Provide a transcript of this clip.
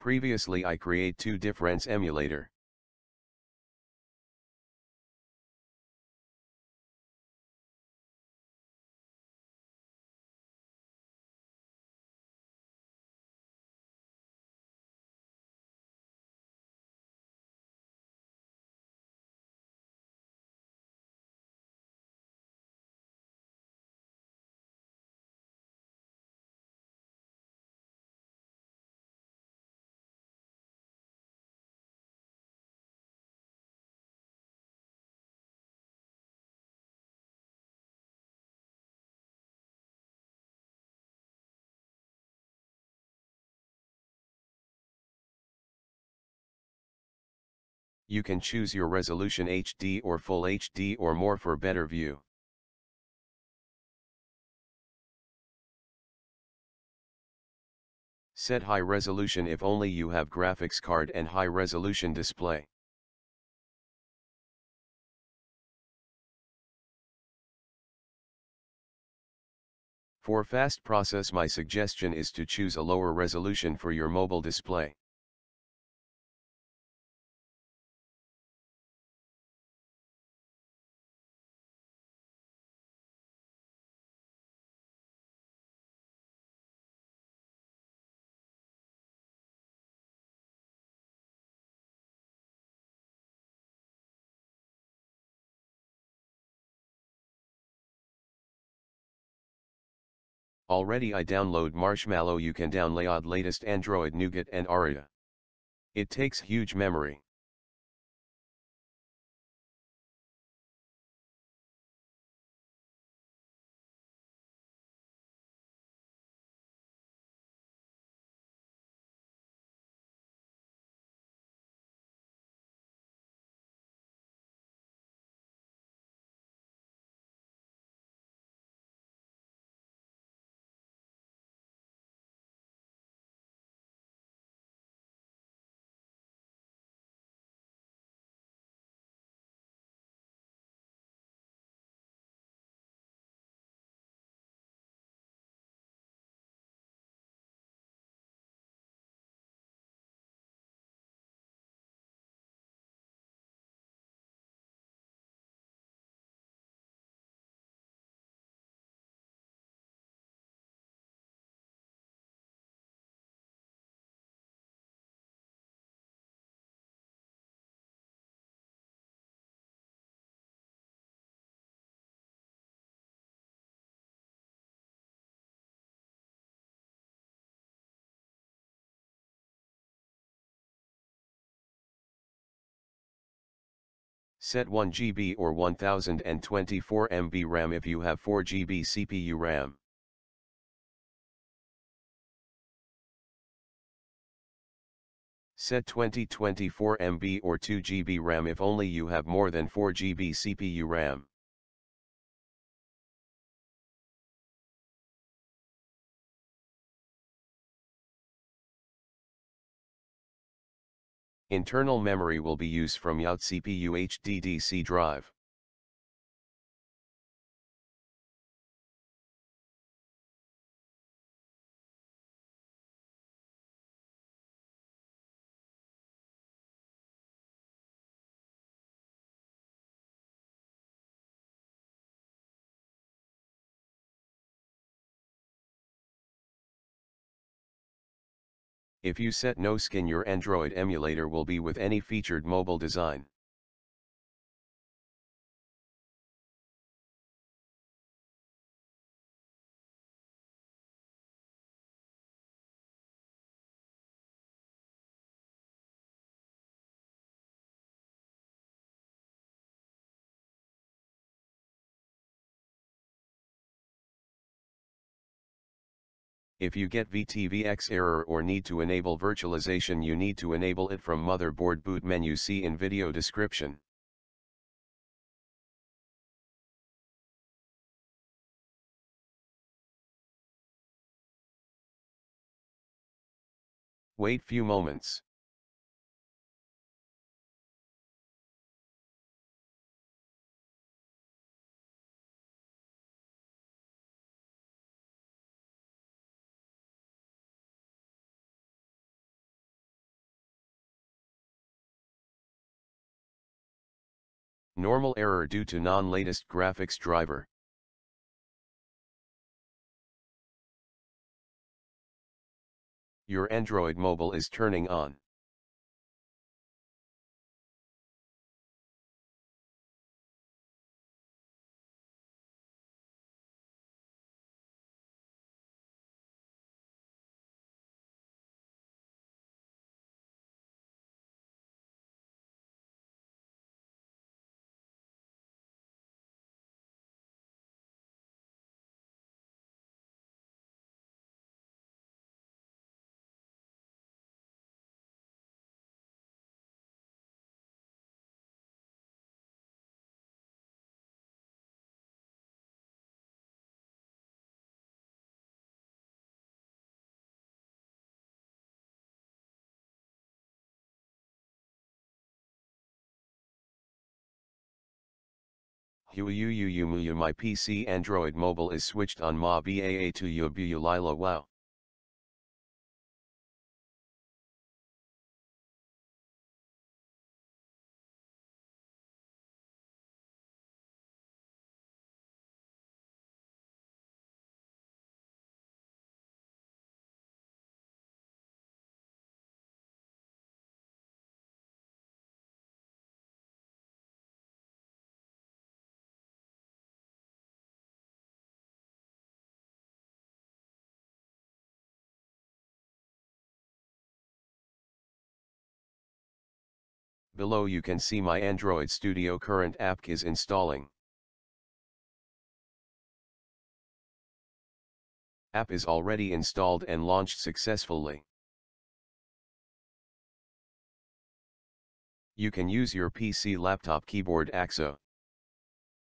Previously I create two difference emulator. You can choose your resolution HD or Full HD or more for better view. Set high resolution if only you have graphics card and high resolution display. For fast process my suggestion is to choose a lower resolution for your mobile display. Already I download Marshmallow you can download latest Android Nougat and Oreo. It takes huge memory. Set 1 GB or 1024 MB RAM if you have 4 GB CPU RAM. Set 2024 MB or 2 GB RAM if only you have more than 4 GB CPU RAM. Internal memory will be used from Yacht CPU HDDC drive. If you set no skin your Android emulator will be with any featured mobile design. If you get VTVX error or need to enable virtualization you need to enable it from motherboard boot menu see in video description. Wait few moments. Normal error due to non-latest graphics driver. Your Android mobile is turning on. Huuyuyuyumuyu my PC Android mobile is switched on ma wow. Below you can see my Android Studio current app is installing. App is already installed and launched successfully. You can use your PC laptop keyboard AXO.